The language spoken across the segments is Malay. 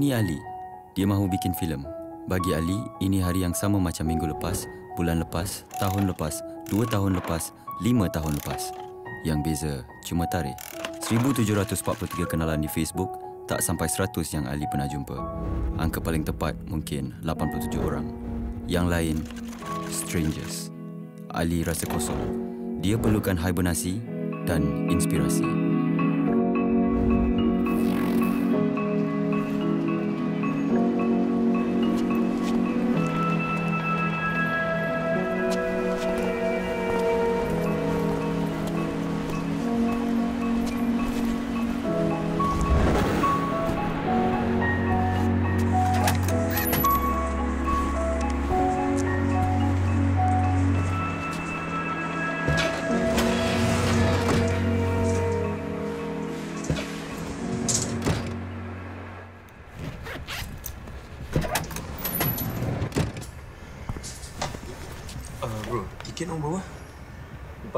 Ini Ali. Dia mahu bikin filem. Bagi Ali, ini hari yang sama macam minggu lepas, bulan lepas, tahun lepas, dua tahun lepas, lima tahun lepas. Yang beza cuma tarikh. 1743 kenalan di Facebook, tak sampai 100 yang Ali pernah jumpa. Angka paling tepat mungkin 87 orang. Yang lain, strangers. Ali rasa kosong. Dia perlukan hibernasi dan inspirasi.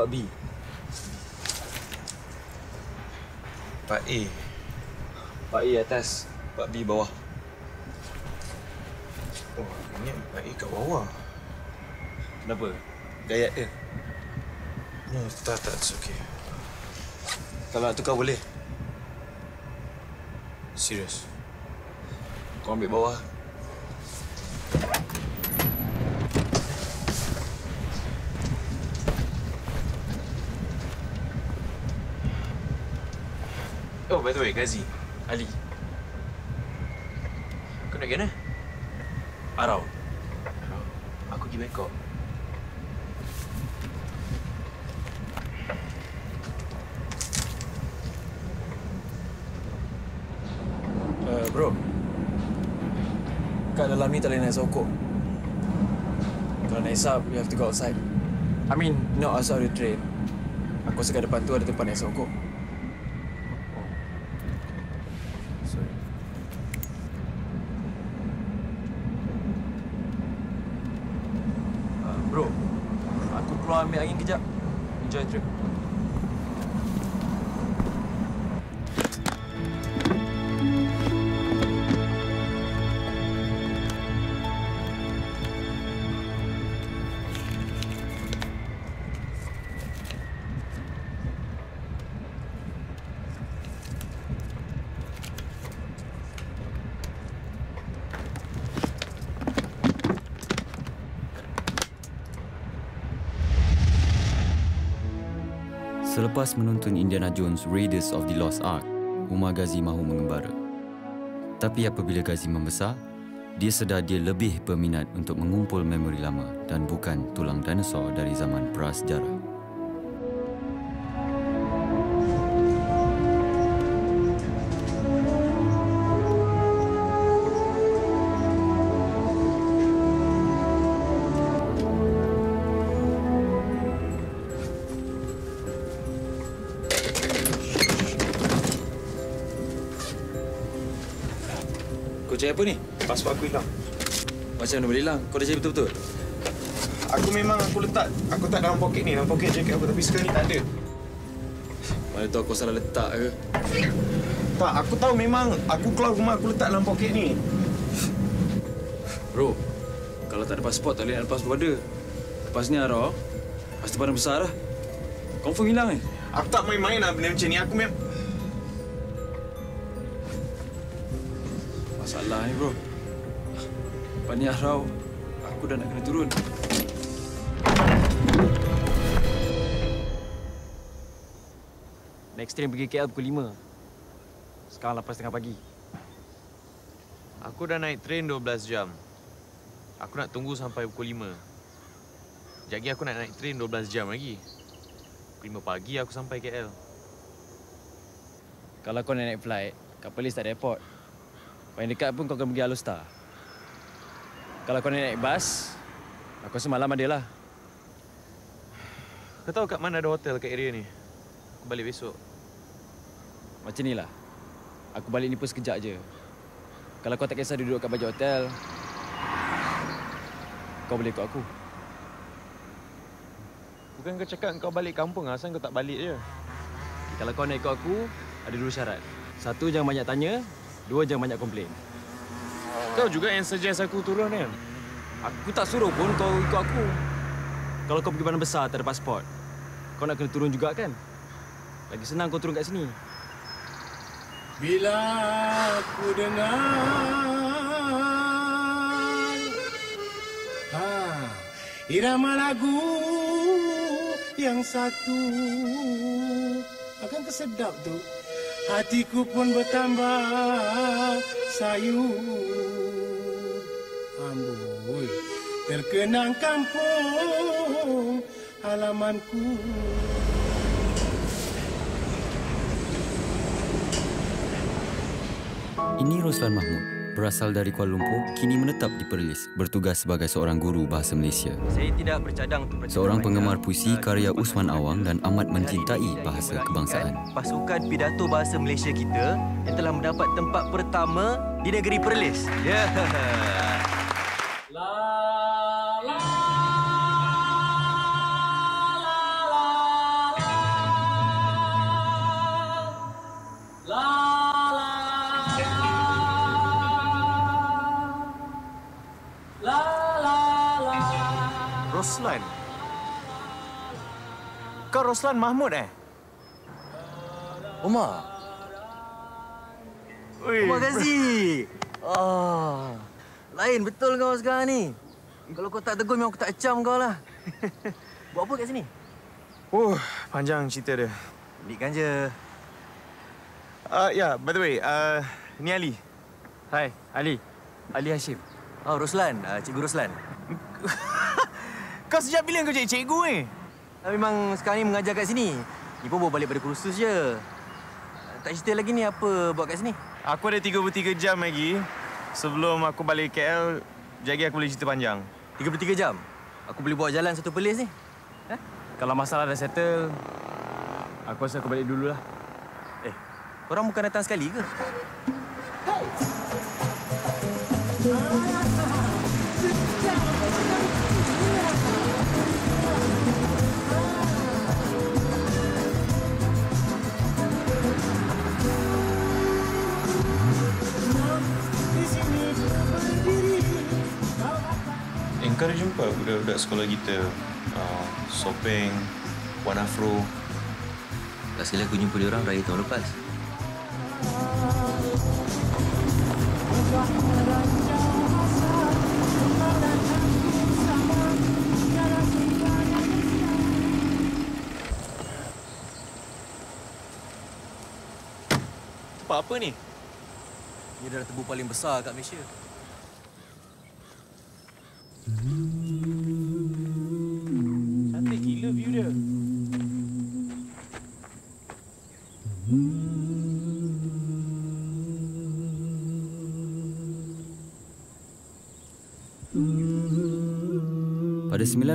4B. 4A. 4A atas, 4B bawah. Oh, ini 4A kat bawah. Kenapa? Gayat dia? No, tak, tak, it's okay. Kalau nak tukar boleh. Serius. Kau ambil bawah. By the way, Gazi. Ali. Kau nak pergi mana? Arau. Arau. Aku pergi Bangkok. Uh, bro. Kat dalam ni tak boleh naik sokok. Kalau naik sub, you have to go outside. I mean, not outside the train. Aku rasa kat depan tu ada tempat naik sokok. Sorry. Uh, bro, aku keluar ambil angin kejap. Enjoy trip. Selepas menonton Indiana Jones Raiders of the Lost Ark, Umar Ghazi mahu mengembara. Tapi apabila Ghazi membesar, dia sedar dia lebih berminat untuk mengumpul memori lama dan bukan tulang dinosaur dari zaman prasejarah. Cari apa ni? Pasport aku hilang. Macam mana boleh hilang? Kau dah cari betul-betul? Aku memang aku letak. Aku tak dalam poket ni. Dalam poket jaket aku. Tapi sekarang ni tak ada. Mana tahu kau salah letak ke? Tak, aku tahu memang aku keluar rumah aku letak dalam poket ni. Bro, kalau tak ada pasport tak boleh nak lepas border. Lepas ni Ara, pasti badan besar lah. Confirm hilang eh? Aku tak main-main lah benda macam ni. Aku memang... Masalah ni bro. Lepas ni Arau, aku dah nak kena turun. Next train pergi KL pukul 5. Sekarang 8.30 pagi. Aku dah naik train 12 jam. Aku nak tunggu sampai pukul 5. Sekejap lagi aku nak naik train 12 jam lagi. Pukul 5 pagi aku sampai KL. Kalau kau nak naik flight, kat Perlis tak ada airport. Paling dekat pun kau kena pergi Alostar. Kalau kau nak naik bas, aku rasa malam ada lah. Kau tahu kat mana ada hotel kat area ni? Aku balik besok. Macam ni lah. Aku balik ni pun sekejap je. Kalau kau tak kisah duduk kat baju hotel, kau boleh ikut aku. Bukan kau cakap kau balik kampung asal kau tak balik je. Kalau kau nak ikut aku, ada dua syarat. Satu, jangan banyak tanya. Dua, jangan banyak komplain. Kau juga yang suggest aku turun kan? Aku tak suruh pun kau ikut aku. Kalau kau pergi bandar besar tak ada pasport, kau nak kena turun juga kan? Lagi senang kau turun kat sini. Bila aku dengar ha, Irama lagu yang satu Akan kesedap tu Hatiku pun bertambah sayu Amboi Terkenang kampung halamanku. Ini Roslan Mahmud, berasal dari Kuala Lumpur, kini menetap di Perlis, bertugas sebagai seorang guru bahasa Malaysia. Saya tidak bercadang untuk Seorang penggemar puisi karya Usman Awang dan amat mencintai bahasa kebangsaan. Pasukan pidato bahasa Malaysia kita yang telah mendapat tempat pertama di negeri Perlis. Ya. Roslan. Kau Roslan Mahmud eh? Omar. Ui, Terima kasih. Oh, lain betul kau sekarang ni. Kalau kau tak tegur, memang aku tak acam kau lah. Buat apa kat sini? Oh, panjang cerita dia. Pendikkan je. Uh, ya, yeah, by the way, uh, ni Ali. Hai, Ali. Ali Hashim. Oh, Roslan. Uh, Cikgu Roslan. Kau sejak bila kau jadi cikgu ni? Uh, memang sekarang ni mengajar kat sini. Ni pun baru balik dari kursus je. Uh, tak cerita lagi ni apa buat kat sini? Aku ada 33 jam lagi. Sebelum aku balik KL, jadi aku boleh cerita panjang. 33 jam. Aku boleh bawa jalan satu pelis ni. Kalau masalah dah settle, aku rasa aku balik dululah. Eh, korang bukan datang sekali ke? Eh, budak-budak sekolah kita? Uh, Sopeng, Wan Afro. Last kali aku jumpa dia orang raya tahun lepas. Tempat apa ni? Ini adalah tebu paling besar kat Malaysia.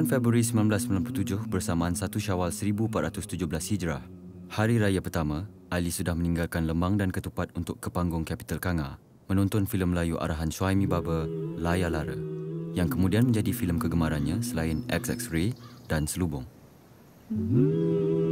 Februari 1997 bersamaan 1 Syawal 1417 Hijrah, hari raya pertama, Ali sudah meninggalkan Lembang dan Ketupat untuk ke panggung Kapital Kanga, menonton filem Melayu arahan Shuaimi Baba, Laya Lara, yang kemudian menjadi filem kegemarannya selain XX-Ray dan Selubung. Dulu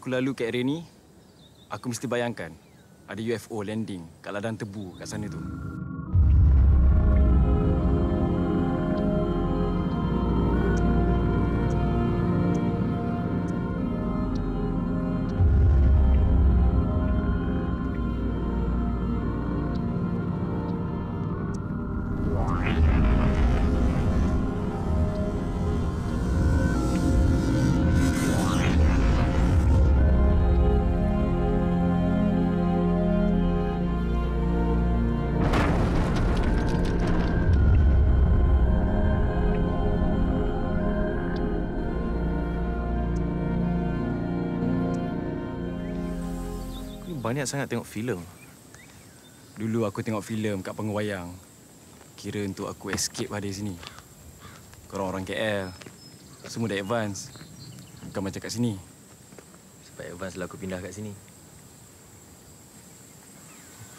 aku lalu kat area ni, aku mesti bayangkan ada UFO landing kat ladang tebu kat sana tu. Banyak sangat tengok filem. Dulu aku tengok filem kat pengwayang. Kira untuk aku escape lah dari sini. Korang orang KL. Semua dah advance. Bukan macam kat sini. Sebab advance lah aku pindah kat sini.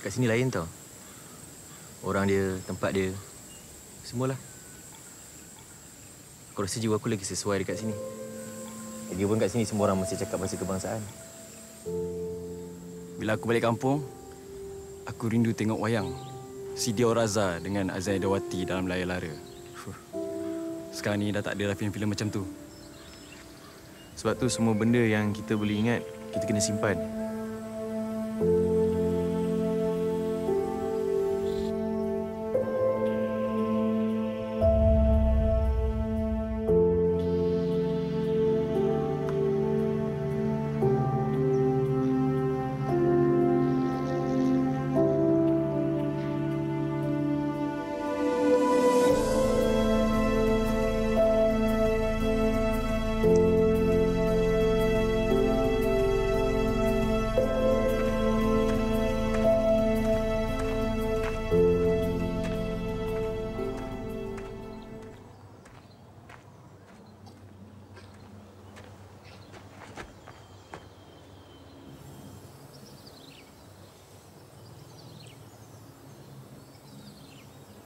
Kat sini lain tau. Orang dia, tempat dia. Semualah. Aku rasa jiwa aku lagi sesuai dekat sini. Lagipun kat sini semua orang masih cakap bahasa kebangsaan. Bila aku balik kampung, aku rindu tengok wayang. Sidi Raza dengan Azai Dawati dalam layar lara. Sekarang ni dah tak ada dah filem-filem macam tu. Sebab tu semua benda yang kita boleh ingat, kita kena simpan.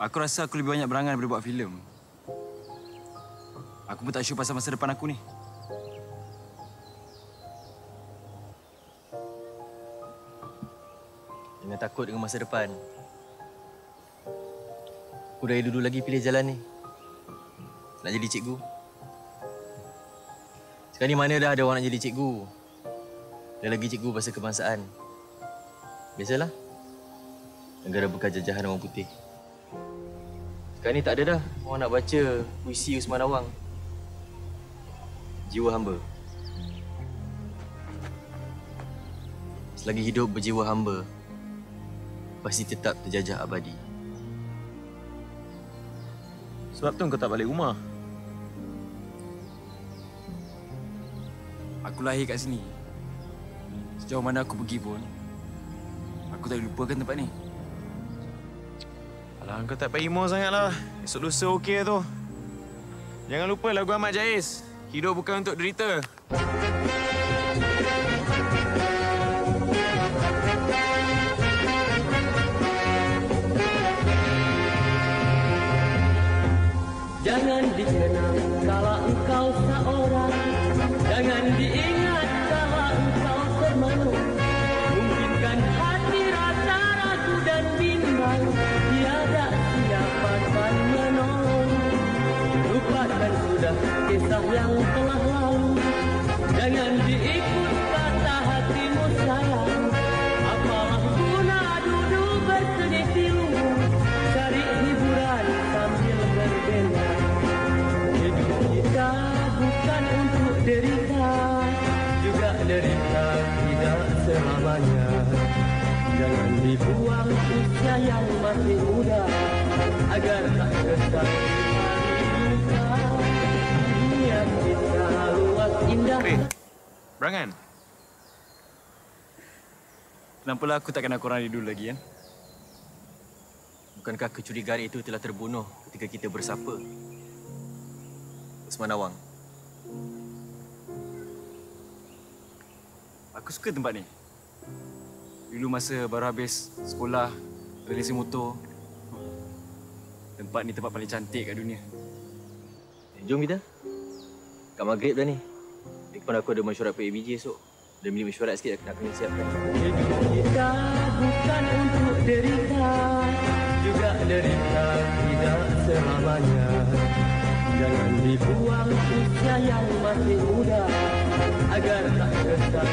Aku rasa aku lebih banyak berangan daripada buat filem. Aku pun tak sure pasal masa depan aku ni. Jangan takut dengan masa depan. Aku dari dulu lagi pilih jalan ni. Nak jadi cikgu. Sekarang ni mana dah ada orang nak jadi cikgu. Dan lagi cikgu bahasa kebangsaan. Biasalah. Negara bekas jajahan orang putih. Sekarang ni tak ada dah orang nak baca puisi Usman Awang. Jiwa hamba. Selagi hidup berjiwa hamba, pasti tetap terjajah abadi. Sebab tu kau tak balik rumah. Aku lahir kat sini. Sejauh mana aku pergi pun, aku tak lupakan tempat ni. Alah, kau tak payah emo sangatlah. Esok lusa okey tu. Jangan lupa lagu Ahmad Jais. Hidup bukan untuk derita. Jangan dikenang kala engkau seorang Jangan diingat Sudah kisah yang telah lalu. Jangan diikut kata hatimu sayang. Apalah guna duduk bersedih lubung Cari hiburan sambil berbela Hidup kita bukan untuk derita. Juga derita tidak selamanya. Jangan dibuang usia yang masih muda. Agar tak kesal indah Eh, berangan. Kenapalah aku tak kenal korang dulu lagi kan? Bukankah kecurigaan itu telah terbunuh ketika kita bersapa? Usman Awang. Aku suka tempat ni. Dulu masa baru habis sekolah, relesi motor. Tempat ni tempat paling cantik kat dunia. Eh, jom kita. Kat maghrib dah ni. Depan aku ada mesyuarat PABJ esok. Ada minit mesyuarat sikit nak kena siapkan. Kita bukan untuk derita Juga derita tidak selamanya Jangan dibuang usia yang masih muda Agar tak kesal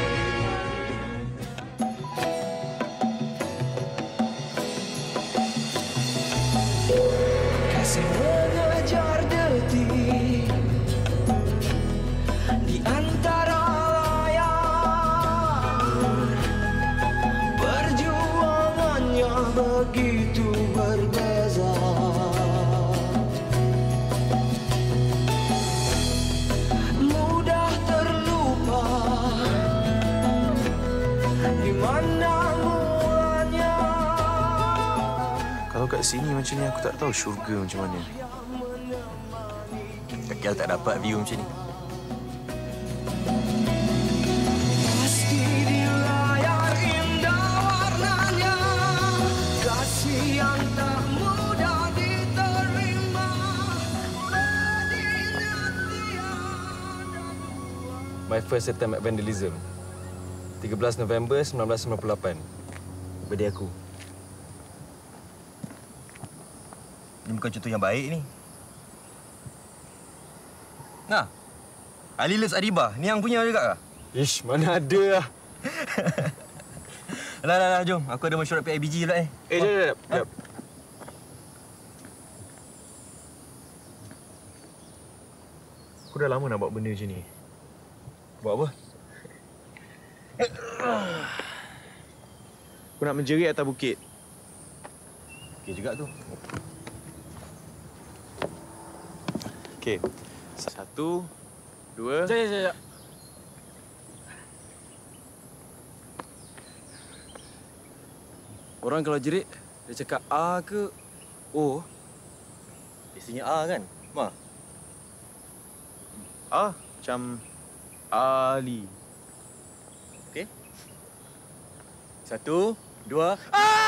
begitu berbeza Mudah terlupa Di mana mulanya Kalau kat sini macam ni, aku tak tahu syurga macam mana. Kekial tak dapat view macam ni. My First Attempt at Vandalism. 13 November 1998. Birthday aku. Ini bukan contoh yang baik ni. Nah. Ali Loves Adiba. Ni yang punya juga kah? Ish, mana ada lah. Lah, lah, lah, jom. Aku ada mesyuarat PIBG pula eh. Eh, jap, jap, jap. Aku dah lama nak buat benda macam ni. Buat apa? Aku nak menjerit atas bukit. Okey juga tu. Okey. Satu, dua... Sekejap, sekejap, sekejap. Orang kalau jerit, dia cakap A ke O? Biasanya A kan? Ma. Ah, macam Ali. Okey. Satu, dua. Kasih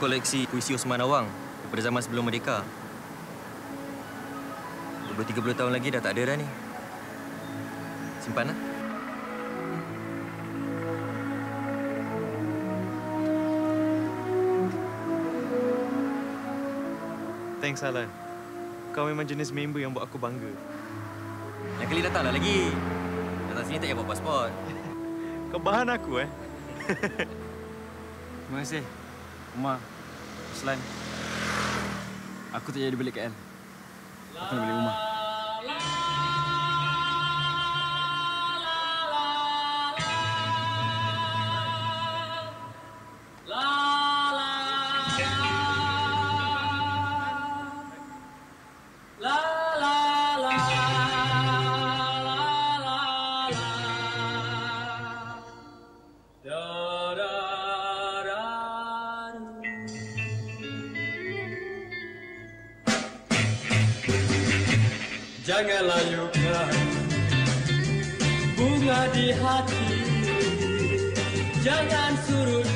koleksi puisi Osman Awang daripada zaman sebelum merdeka. 20-30 tahun lagi dah tak ada dah ni. Simpan lah. Thanks, Alan. Kau memang jenis member yang buat aku bangga. Lain kali datanglah lagi. Datang sini tak payah bawa pasport. Kau bahan aku, eh? Terima kasih. Umar, Ruslan. Aku tak jadi balik KL. Aku nak balik rumah. Jangan layukan bunga di hati. Jangan surutkan